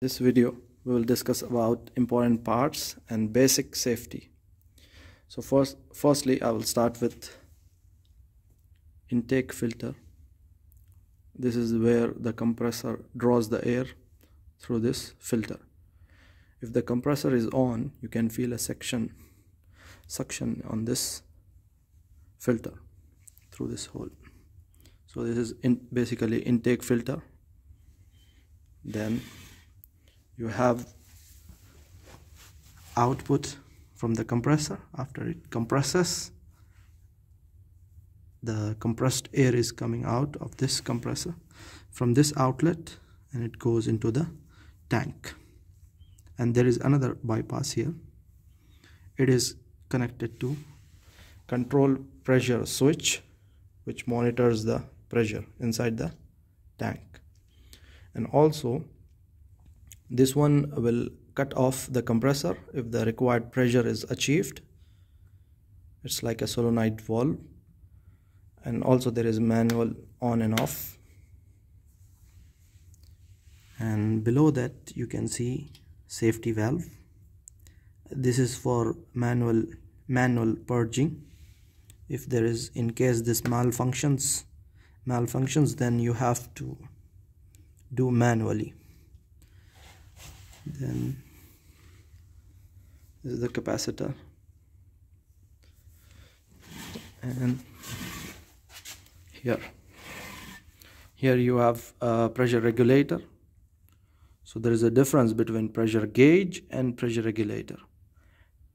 this video we will discuss about important parts and basic safety. So first firstly i will start with intake filter. This is where the compressor draws the air through this filter. If the compressor is on you can feel a section suction on this filter through this hole. So this is in basically intake filter. Then you have output from the compressor. After it compresses the compressed air is coming out of this compressor from this outlet and it goes into the tank. And there is another bypass here. It is connected to control pressure switch which monitors the pressure inside the tank. And also this one will cut off the compressor if the required pressure is achieved. It's like a solenoid valve and also there is manual on and off. And below that you can see safety valve. This is for manual manual purging. If there is in case this malfunctions malfunctions then you have to do manually then this is the capacitor. And here here you have a pressure regulator. So there is a difference between pressure gauge and pressure regulator.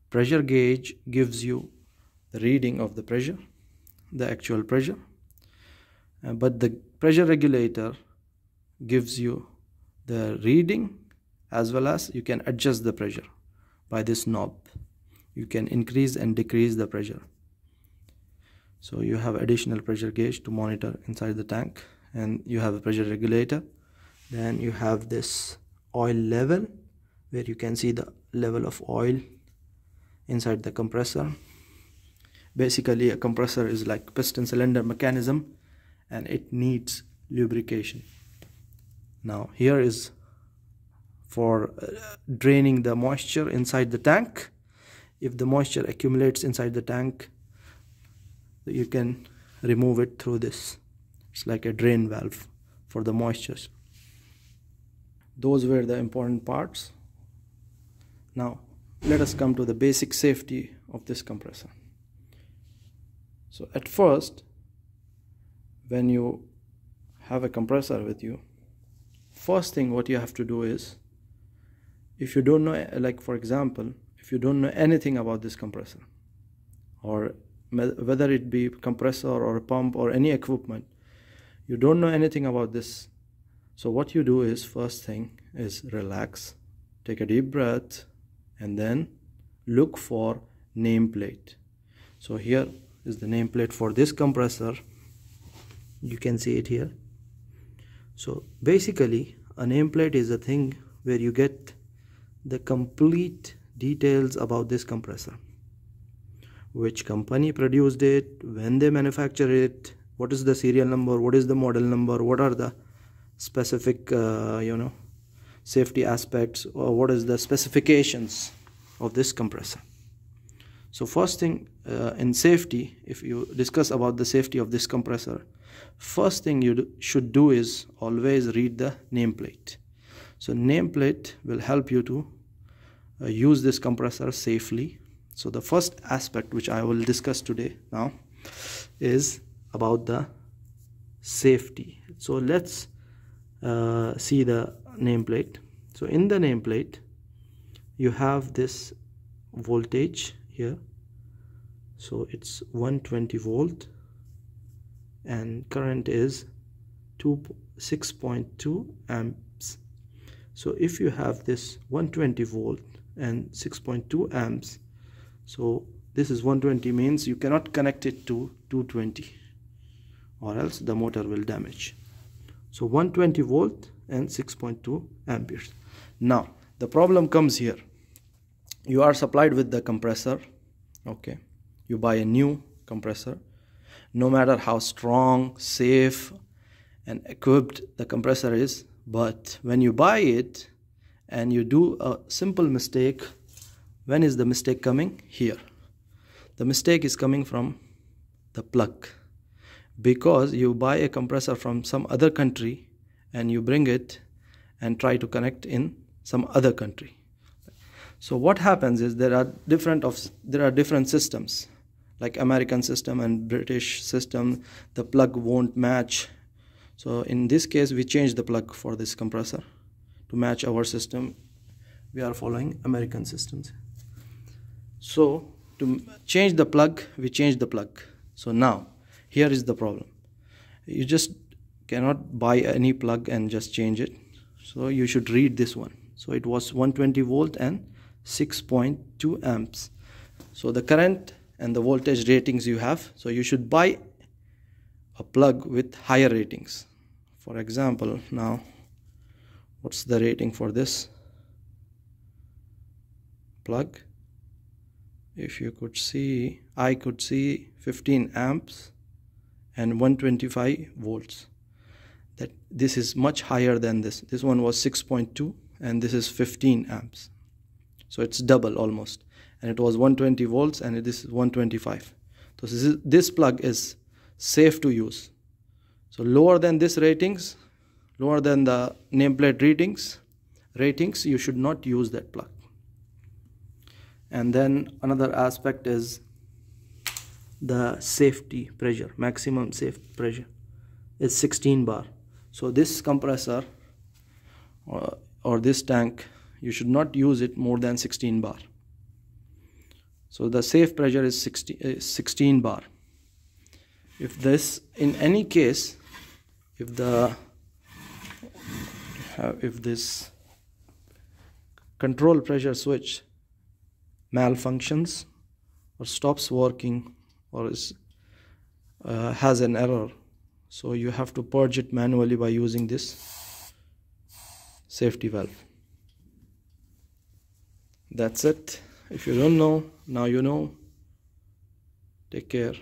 Pressure gauge gives you the reading of the pressure the actual pressure uh, but the pressure regulator gives you the reading as well as you can adjust the pressure by this knob. You can increase and decrease the pressure. So you have additional pressure gauge to monitor inside the tank and you have a pressure regulator. Then you have this oil level where you can see the level of oil inside the compressor. Basically a compressor is like piston cylinder mechanism and it needs lubrication. Now here is for uh, draining the moisture inside the tank. If the moisture accumulates inside the tank you can remove it through this. It's like a drain valve for the moistures. Those were the important parts. Now let us come to the basic safety of this compressor. So at first when you have a compressor with you first thing what you have to do is if you don't know like for example if you don't know anything about this compressor or whether it be compressor or pump or any equipment you don't know anything about this. So what you do is first thing is relax take a deep breath and then look for nameplate. So here is the nameplate for this compressor. You can see it here. So basically a nameplate is a thing where you get the complete details about this compressor. Which company produced it when they manufacture it what is the serial number what is the model number what are the specific uh, you know safety aspects or what is the specifications of this compressor. So first thing uh, in safety if you discuss about the safety of this compressor first thing you do, should do is always read the nameplate so nameplate will help you to uh, use this compressor safely. So the first aspect which I will discuss today now is about the safety. So let's uh, see the nameplate. So in the nameplate you have this voltage here. So it's 120 volt and current is 2 6.2 amps so if you have this 120 volt and 6.2 amps so this is 120 means you cannot connect it to 220 or else the motor will damage. So 120 volt and 6.2 amperes. Now the problem comes here. You are supplied with the compressor okay? You buy a new compressor. No matter how strong safe and equipped the compressor is but when you buy it and you do a simple mistake when is the mistake coming? Here. The mistake is coming from the plug. Because you buy a compressor from some other country and you bring it and try to connect in some other country. So what happens is there are different of there are different systems. Like american system and british system the plug won't match so in this case we change the plug for this compressor to match our system. We are following american systems. So to change the plug we change the plug. So now here is the problem. You just cannot buy any plug and just change it. So you should read this one. So it was 120 volt and 6.2 amps. So the current and the voltage ratings you have so you should buy a plug with higher ratings for example now what's the rating for this? Plug. If you could see I could see 15 amps and 125 volts. That this is much higher than this. This one was 6.2 and this is 15 amps. So it's double almost. And it was 120 volts and this is 125 so this, is, this plug is safe to use so lower than this ratings lower than the nameplate ratings ratings you should not use that plug. And then another aspect is the safety pressure maximum safe pressure is 16 bar. So this compressor or, or this tank you should not use it more than 16 bar. So the safe pressure is 60, uh, 16 bar. If this in any case if the if this control pressure switch malfunctions or stops working or is uh, has an error so you have to purge it manually by using this safety valve. That's it. If you don't know now you know. Take care